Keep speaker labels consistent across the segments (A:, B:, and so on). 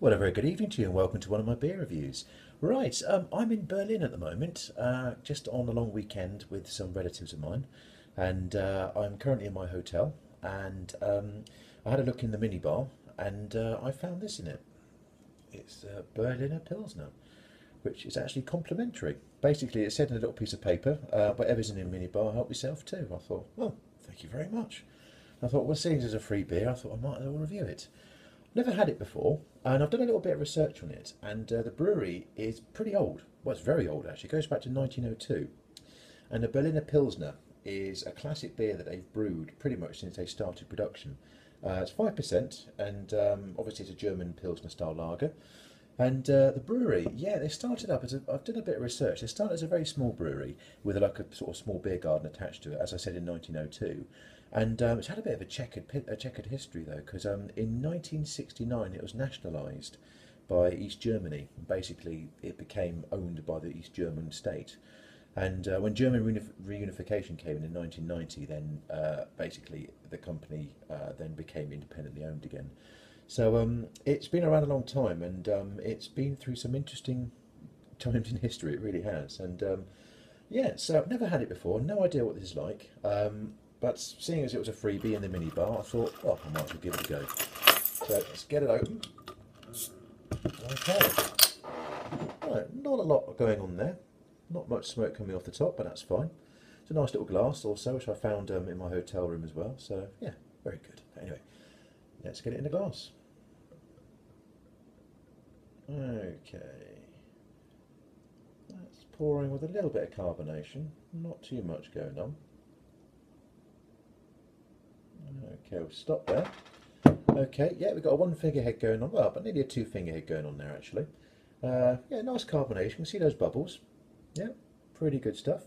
A: Well, a very good evening to you and welcome to one of my beer reviews. Right, um, I'm in Berlin at the moment, uh, just on a long weekend with some relatives of mine, and uh, I'm currently in my hotel. And um, I had a look in the minibar, and uh, I found this in it. It's uh, Berliner Pilsner, which is actually complimentary. Basically, it said in a little piece of paper, uh, whatever's in a minibar, help yourself too. I thought, well, thank you very much. I thought, well, seeing as it's a free beer, I thought I might as well review it. Never had it before, and I've done a little bit of research on it. And uh, the brewery is pretty old. Well, it's very old actually. It goes back to 1902. And the Berliner Pilsner is a classic beer that they've brewed pretty much since they started production. Uh, it's five percent, and um, obviously it's a German Pilsner style lager. And uh, the brewery, yeah, they started up as a, I've done a bit of research. They started as a very small brewery with like a sort of small beer garden attached to it, as I said in 1902. And um, it's had a bit of a checkered, a checkered history though, because um, in 1969 it was nationalised by East Germany. Basically, it became owned by the East German state. And uh, when German reunification came in in 1990, then uh, basically the company uh, then became independently owned again. So um, it's been around a long time, and um, it's been through some interesting times in history. It really has. And um, yeah, so I've never had it before. No idea what this is like. But seeing as it was a freebie in the minibar, I thought, well, I might as well give it a go. So let's get it open. Okay. Right, not a lot going on there. Not much smoke coming off the top, but that's fine. It's a nice little glass also, which I found um, in my hotel room as well. So yeah, very good. Anyway, let's get it in the glass. Okay. That's pouring with a little bit of carbonation, not too much going on. Okay, we'll stop there. Okay, yeah, we've got a one finger head going on, well, but nearly a two finger head going on there actually. Uh, yeah, nice carbonation, you see those bubbles. Yeah, pretty good stuff.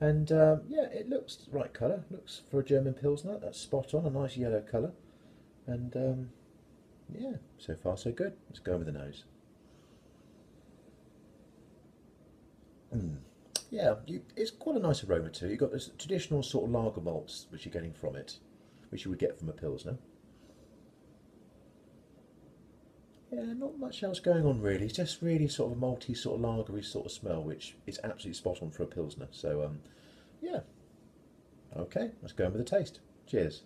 A: And um, yeah, it looks right colour, looks for a German Pilsner, that's spot on, a nice yellow colour. And um, yeah, so far so good. Let's go with the nose. Mm. Yeah, you, it's quite a nice aroma too. You've got this traditional sort of lager malts which you're getting from it which you would get from a Pilsner. Yeah, not much else going on really. It's just really sort of a malty, sort of lagery sort of smell, which is absolutely spot on for a Pilsner. So, um, yeah. Okay, let's go in with the taste. Cheers.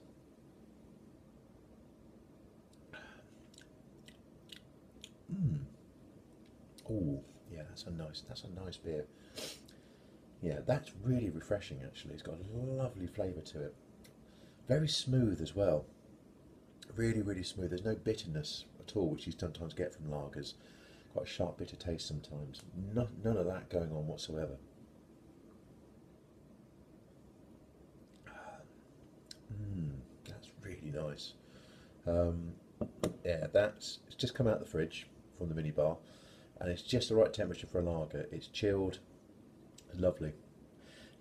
A: Mmm. Oh, yeah, that's a nice, that's a nice beer. Yeah, that's really refreshing actually. It's got a lovely flavour to it. Very smooth as well. Really, really smooth. There's no bitterness at all, which you sometimes get from lagers. Quite a sharp, bitter taste sometimes. No, none of that going on whatsoever. Mmm, that's really nice. Um, yeah, that's it's just come out of the fridge from the minibar, and it's just the right temperature for a lager. It's chilled, lovely.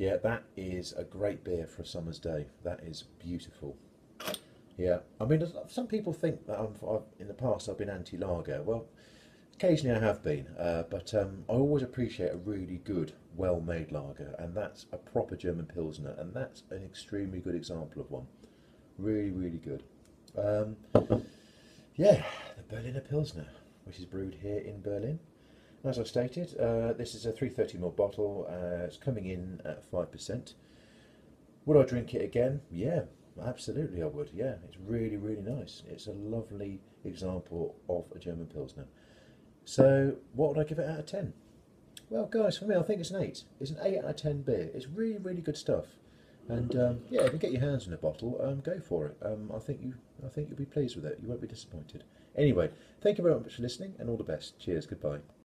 A: Yeah, that is a great beer for a summer's day. That is beautiful. Yeah, I mean, some people think that I'm, I've, in the past I've been anti-lager. Well, occasionally I have been, uh, but um, I always appreciate a really good, well-made lager, and that's a proper German Pilsner, and that's an extremely good example of one. Really, really good. Um, yeah, the Berliner Pilsner, which is brewed here in Berlin. As I stated, uh, this is a 330ml bottle. Uh, it's coming in at 5%. Would I drink it again? Yeah, absolutely I would. Yeah, it's really, really nice. It's a lovely example of a German Pilsner. So, what would I give it out of 10? Well, guys, for me, I think it's an 8. It's an 8 out of 10 beer. It's really, really good stuff. And um, yeah, if you get your hands on a bottle, um, go for it. Um, I think you, I think you'll be pleased with it. You won't be disappointed. Anyway, thank you very much for listening, and all the best. Cheers. Goodbye.